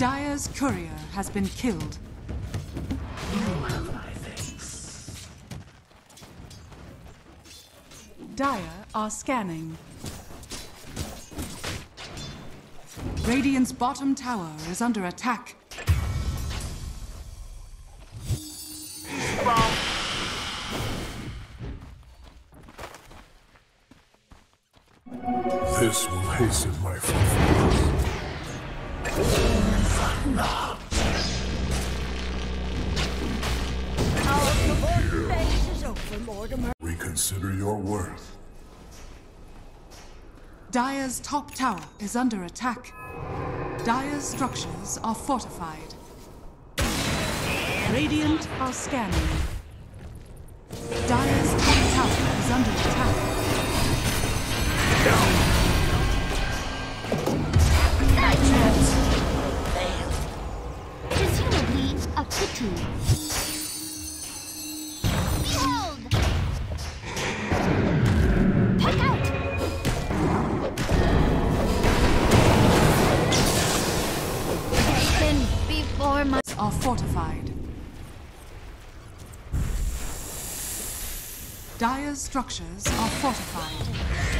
Dire's courier has been killed. Dire are scanning. Radiant's bottom tower is under attack. This will hasten my fulfillment. Reconsider your worth. Dire's top tower is under attack. Dire's structures are fortified. Radiant are scanning. Dire's top tower is under attack. My... Are fortified. Dire's structures are fortified.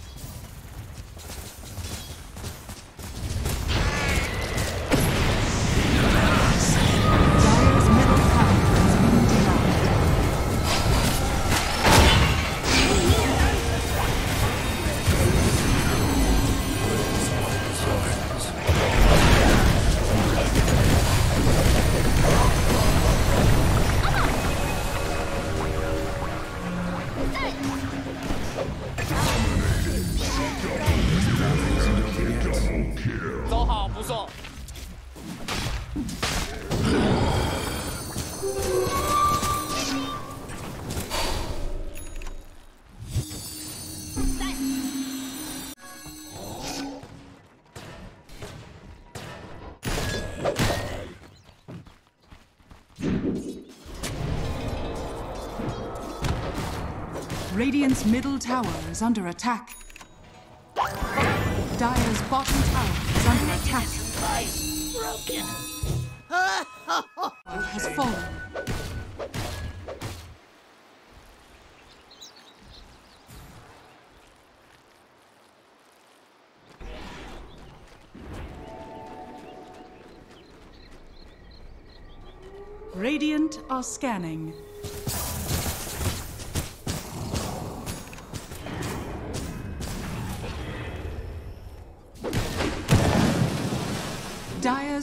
Radiant's middle tower is under attack. Dire's bottom tower is under attack. has fallen. Radiant are scanning.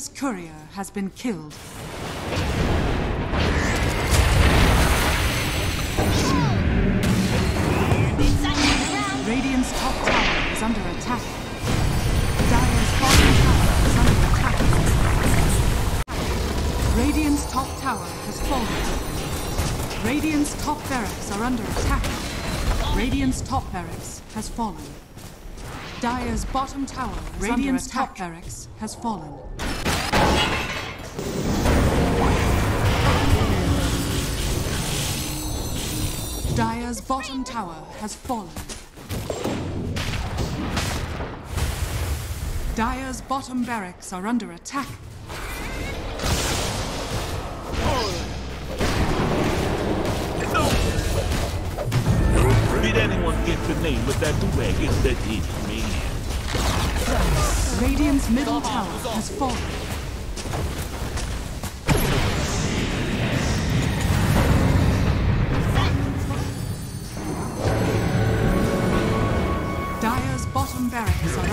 Courier has been killed. Radiant's top tower is under attack. Dire's bottom tower is under attack. Radiant's top tower has fallen. Radiant's top barracks are under attack. Radiant's top barracks has fallen. Dire's bottom tower Radiant's top barracks has fallen. Dire's bottom tower has fallen. Dire's bottom barracks are under attack. Did anyone get the name of that wagon that Hit Man. Radiant's middle tower has fallen.